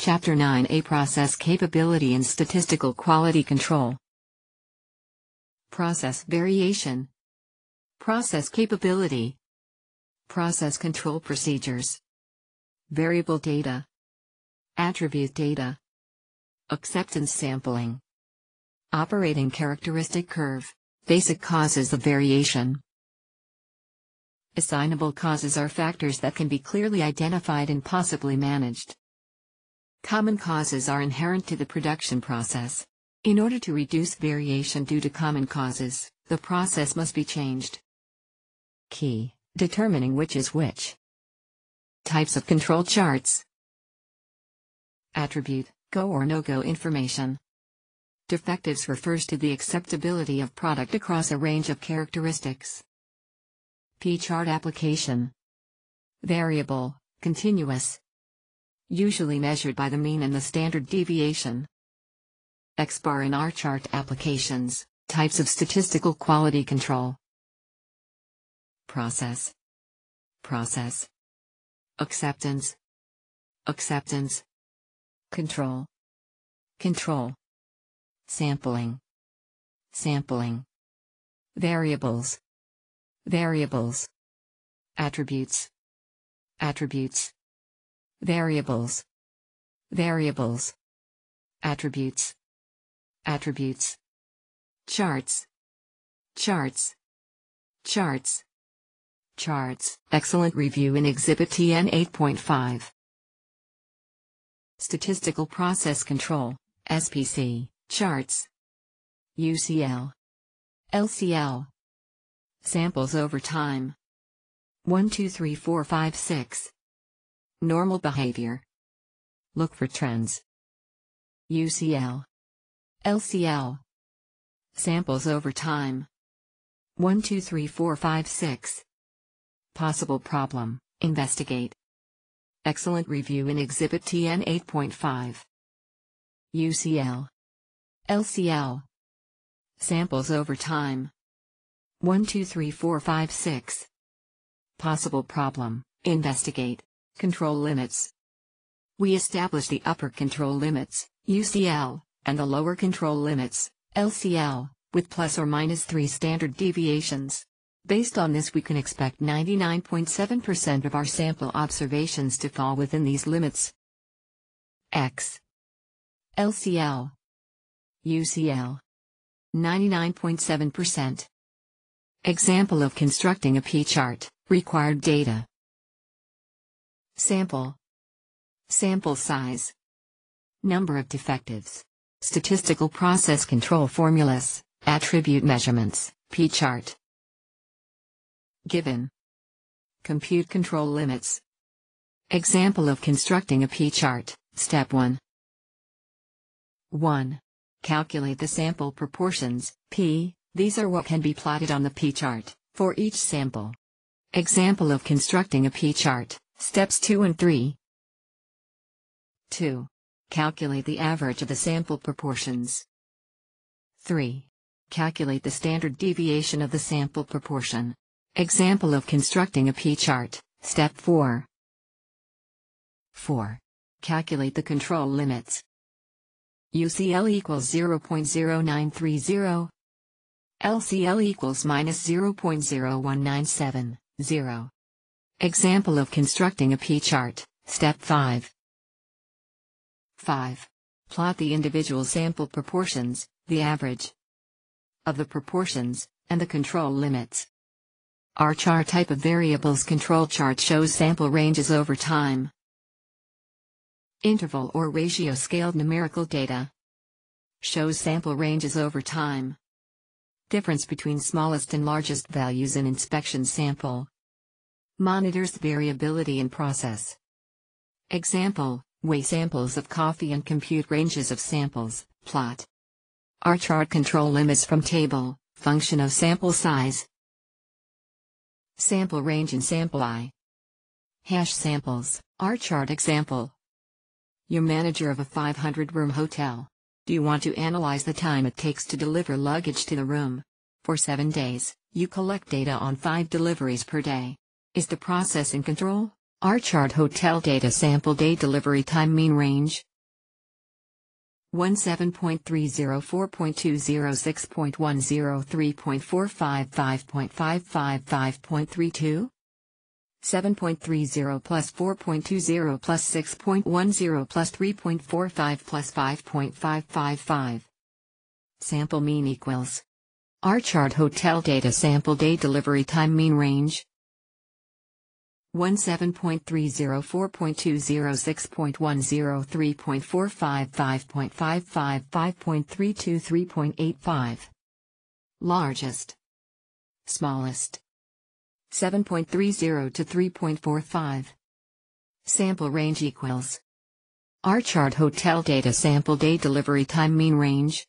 Chapter 9A Process Capability and Statistical Quality Control. Process Variation. Process Capability. Process Control Procedures. Variable Data. Attribute Data. Acceptance Sampling. Operating Characteristic Curve. Basic causes of variation. Assignable causes are factors that can be clearly identified and possibly managed. Common causes are inherent to the production process. In order to reduce variation due to common causes, the process must be changed. Key Determining which is which. Types of control charts. Attribute Go or no go information. Defectives refers to the acceptability of product across a range of characteristics. P-chart application. Variable, continuous. Usually measured by the mean and the standard deviation. X-bar and R-chart applications, types of statistical quality control. Process. Process. Acceptance. Acceptance. Control. Control. Sampling. Sampling. Variables. Variables. Attributes. Attributes. Variables. Variables. Attributes. Attributes. Charts. Charts. Charts. Charts. Excellent review in Exhibit TN 8.5. Statistical Process Control, SPC, Charts. UCL. LCL. Samples over time. 1 2 3 4 5 6. Normal behavior. Look for trends. UCL. LCL. Samples over time. 1 2 3 4 5 6. Possible problem, investigate. Excellent review in Exhibit TN 8.5. UCL. LCL. Samples over time. 1 2 3 4 5 6. Possible problem, investigate. Control limits. We establish the upper control limits, UCL, and the lower control limits, LCL, with plus or minus 3 standard deviations. Based on this we can expect 99.7% of our sample observations to fall within these limits. X LCL UCL 99.7% Example of constructing a P-chart, required data. Sample. Sample size. Number of defectives. Statistical process control formulas, attribute measurements, P-chart. Given. Compute control limits. Example of constructing a P-chart, Step 1. 1. Calculate the sample proportions, P, these are what can be plotted on the P-chart, for each sample. Example of constructing a P-chart, Steps 2 and 3. 2. Calculate the average of the sample proportions. 3. Calculate the standard deviation of the sample proportion. Example of constructing a P-chart, Step 4. 4. Calculate the control limits. UCL equals 0.0930. LCL equals minus 0.0197, 0. Example of constructing a P-chart, Step 5. 5. Plot the individual sample proportions, the average of the proportions, and the control limits. R-chart type of variables control chart shows sample ranges over time. Interval or ratio scaled numerical data shows sample ranges over time. Difference between smallest and largest values in inspection sample. Monitors variability in process. Example, weigh samples of coffee and compute ranges of samples, plot. R-chart control limits from table, function of sample size, Sample range and sample I. Hash samples, R-chart example. You're manager of a 500 room hotel. Do you want to analyze the time it takes to deliver luggage to the room? For 7 days, you collect data on 5 deliveries per day. Is the process in control? R-chart hotel data sample day delivery time mean range, 17.30.4.206.103.455.5.32 7.30 plus 4.20 plus 6.10 plus 3.45 plus 5.555 Sample mean equals. R chart hotel data sample day delivery time mean range 17.30, Largest. Smallest. 7.30 to 3.45. Sample range equals. R chart hotel data sample day delivery time mean range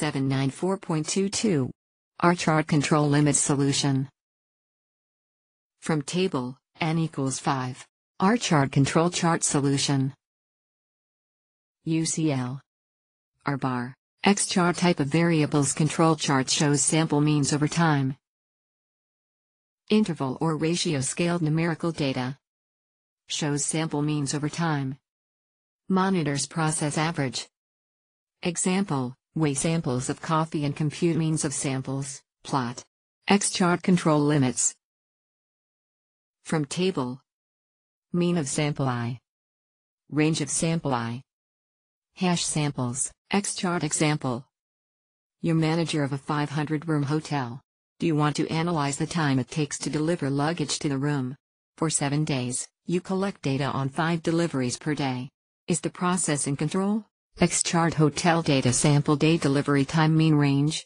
4.00 4.50 5.50 1.89 4.46 4.07 3.616 10.10 8.10 6.50 5.06 6.947 5.047 6.77 5.08 5.90 6.909 6.30 794.22. R chart control limit solution. From table, n equals 5. R chart control chart solution. UCL. R bar. X chart type of variables control chart shows sample means over time. Interval or ratio scaled numerical data. Shows sample means over time. Monitors process average. Example Weigh samples of coffee and compute means of samples, plot. X chart control limits. From table. Mean of sample i. Range of sample i. Hash samples, X chart example. You're manager of a 500 room hotel. Do you want to analyze the time it takes to deliver luggage to the room? For 7 days, you collect data on 5 deliveries per day. Is the process in control? Xchart Hotel Data Sample Day Delivery Time Mean Range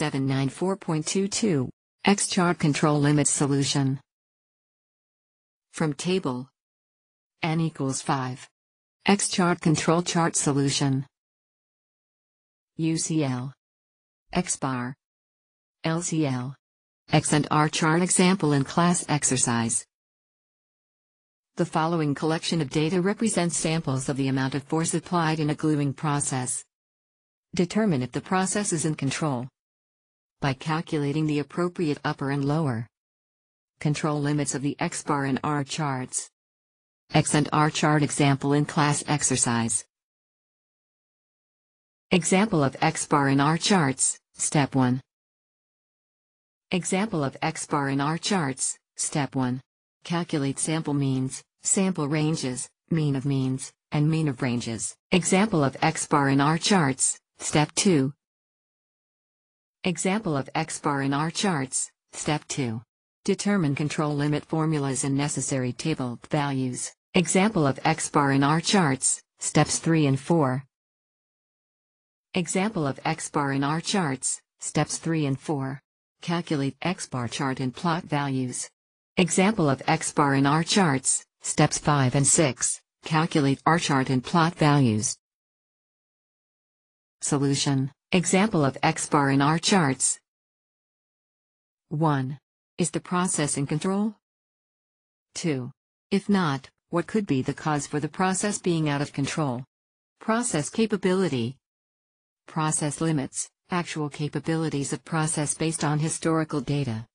5.50 1.89 4.46 4.07 3.616 10.10 8.10 6.50 5.06 6.947 5.047 6.77 5.08 5.90 6.909 6.30 794.22. Xchart control limit solution. From table. n equals 5. Xchart control chart solution. UCL. Xbar. LCL. X and R chart example in class exercise. The following collection of data represents samples of the amount of force applied in a gluing process. Determine if the process is in control by calculating the appropriate upper and lower control limits of the X bar and R charts. X and R chart example in class exercise. Example of X bar and R charts, Step 1. Example of X bar and R charts, Step 1. Calculate sample means, sample ranges, mean of means, and mean of ranges. Example of X bar and R charts, Step 2. Example of X-bar in R charts, Step 2. Determine control limit formulas and necessary table values. Example of X-bar in R charts, steps 3 and 4. Example of X-bar in R charts, steps 3 and 4. Calculate X-bar chart and plot values. Example of X-bar in R charts, steps 5 and 6. Calculate R chart and plot values. Solution. Example of X-bar in R charts. 1. Is the process in control? 2. If not, what could be the cause for the process being out of control? Process capability. Process limits, actual capabilities of process based on historical data.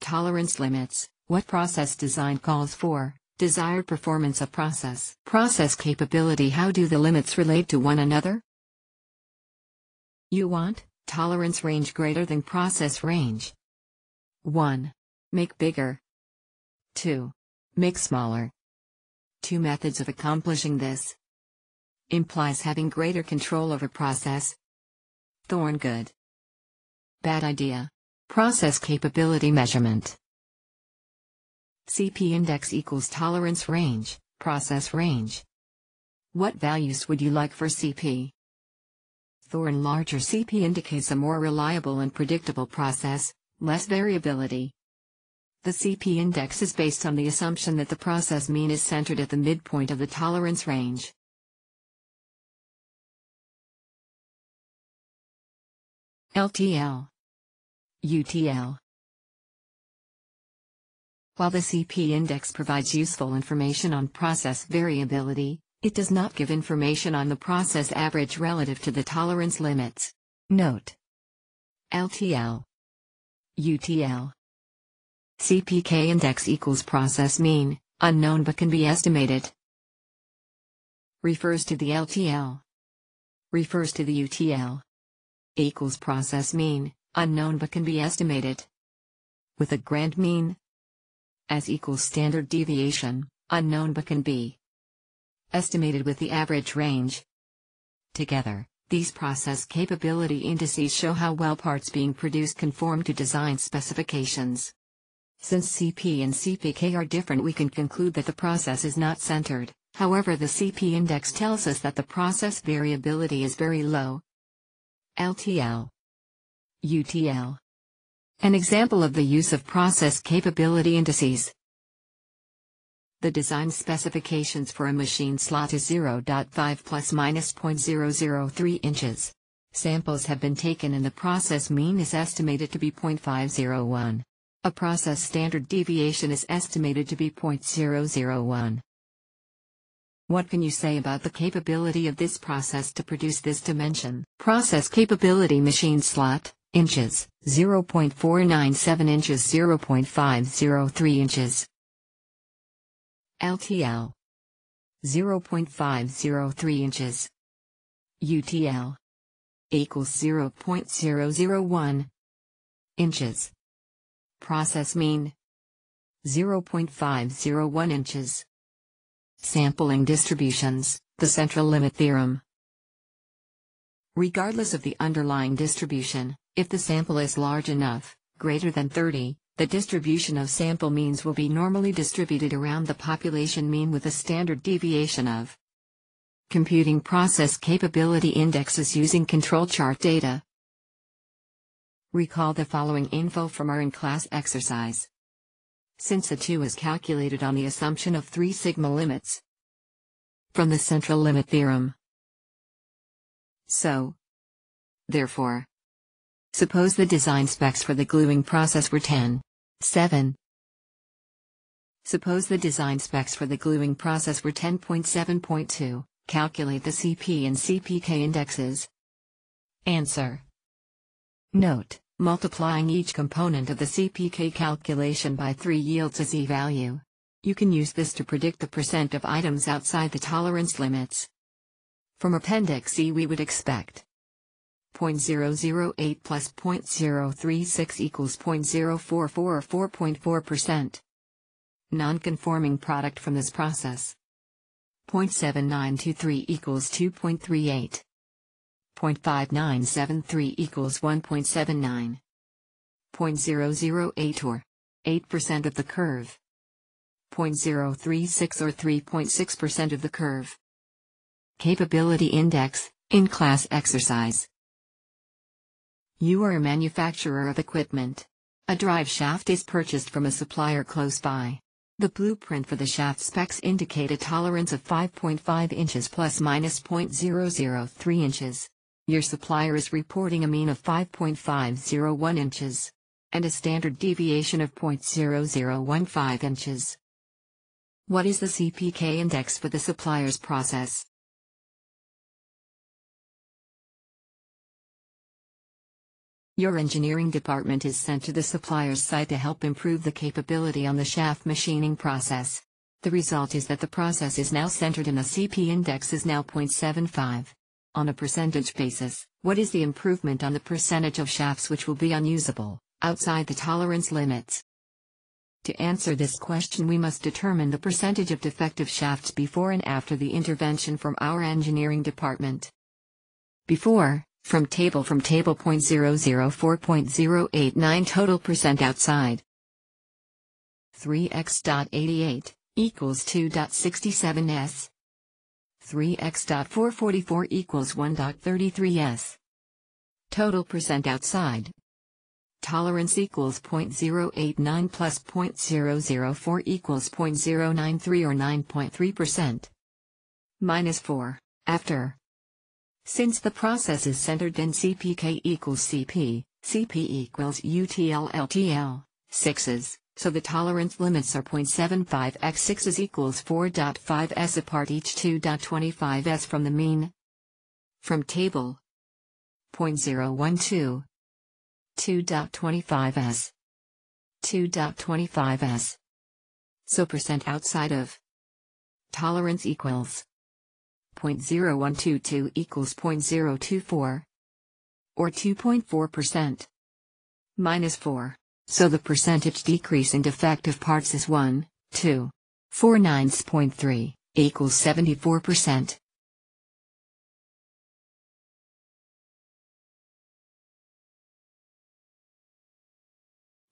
Tolerance limits, what process design calls for, desired performance of process. Process capability How do the limits relate to one another? You want, tolerance range greater than process range. 1. Make bigger. 2. Make smaller. Two methods of accomplishing this. Implies having greater control over process. Thorn good. Bad idea. Process capability measurement. CP index equals tolerance range, process range. What values would you like for CP? Thorn larger CP indicates a more reliable and predictable process, less variability. The CP index is based on the assumption that the process mean is centered at the midpoint of the tolerance range. LTL UTL While the CP index provides useful information on process variability, it does not give information on the process average relative to the tolerance limits. Note LTL UTL CPK index equals process mean, unknown but can be estimated. Refers to the LTL. Refers to the UTL. Equals process mean, unknown but can be estimated. With a grand mean. As equals standard deviation, unknown but can be estimated with the average range. Together, these process capability indices show how well parts being produced conform to design specifications. Since CP and CPK are different we can conclude that the process is not centered, however the CP index tells us that the process variability is very low. LTL UTL An example of the use of process capability indices. The design specifications for a machine slot is 0.5 plus minus 0.003 inches. Samples have been taken and the process mean is estimated to be 0.501. A process standard deviation is estimated to be 0.001. What can you say about the capability of this process to produce this dimension? Process capability machine slot, inches, 0.497 inches 0.503 inches. LTL 0.503 inches. UTL equals 0.001 inches. Process mean 0.501 inches. Sampling distributions, the central limit theorem. Regardless of the underlying distribution, if the sample is large enough, greater than 30, the distribution of sample means will be normally distributed around the population mean with a standard deviation of computing process capability indexes using control chart data. Recall the following info from our in-class exercise. Since the 2 is calculated on the assumption of 3 sigma limits from the central limit theorem. So, therefore, suppose the design specs for the gluing process were 10, 7. Suppose the design specs for the gluing process were 10.7.2, calculate the CP and CPK indexes. Answer. Note. Multiplying each component of the CPK calculation by 3 yields a z-value. You can use this to predict the percent of items outside the tolerance limits. From Appendix C we would expect 0.008 plus 0.036 equals 0.044 or 4.4%. Non-conforming product from this process. 0.7923 equals 2.38. 0.5973 equals 1.79. 0.008 or 8% of the curve. 0.036 or 3.6% of the curve. Capability Index, in-class exercise. You are a manufacturer of equipment. A drive shaft is purchased from a supplier close by. The blueprint for the shaft specs indicate a tolerance of 5.5 inches plus minus 0.003 inches. Your supplier is reporting a mean of 5.501 inches and a standard deviation of 0.0015 inches. What is the CPK index for the supplier's process? Your engineering department is sent to the supplier's site to help improve the capability on the shaft machining process. The result is that the process is now centered and the CP index is now 0.75. On a percentage basis, what is the improvement on the percentage of shafts which will be unusable, outside the tolerance limits? To answer this question we must determine the percentage of defective shafts before and after the intervention from our engineering department. Before, from table from table 0.004.089 total percent outside. 3x.88 equals 2.67 s. 3x.444 equals 1.33 s. Total percent outside. Tolerance equals 0.089 plus 0.004 equals 0.093 or 9.3%. Minus 4. After. Since the process is centered then CPK equals CP, CP equals UTL LTL, 6s, so the tolerance limits are 0.75 x 6s equals 4.5 s apart each 2.25 s from the mean. From table 0.012 2.25 s 2.25 s so percent outside of tolerance equals 0.0122 equals 0.024 or 2.4%. Minus 4. So the percentage decrease in defective parts is 1, 2, 4 9.3 equals 74%.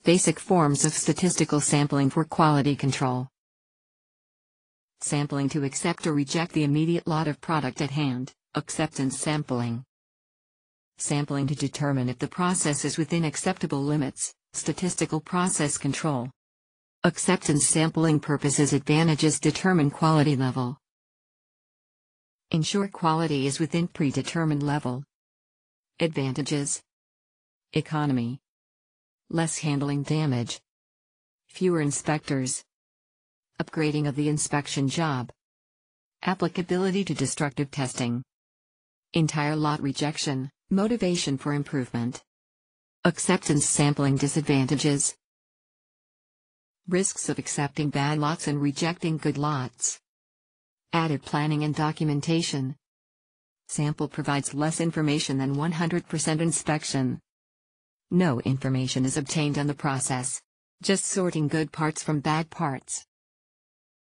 Basic forms of statistical sampling for quality control sampling to accept or reject the immediate lot of product at hand, acceptance sampling. Sampling to determine if the process is within acceptable limits, statistical process control. Acceptance sampling purposes advantages determine quality level. Ensure quality is within predetermined level. Advantages Economy Less handling damage. Fewer inspectors. Upgrading of the inspection job. Applicability to destructive testing. Entire lot rejection, motivation for improvement. Acceptance sampling disadvantages. Risks of accepting bad lots and rejecting good lots. Added planning and documentation. Sample provides less information than 100% inspection. No information is obtained on the process. Just sorting good parts from bad parts.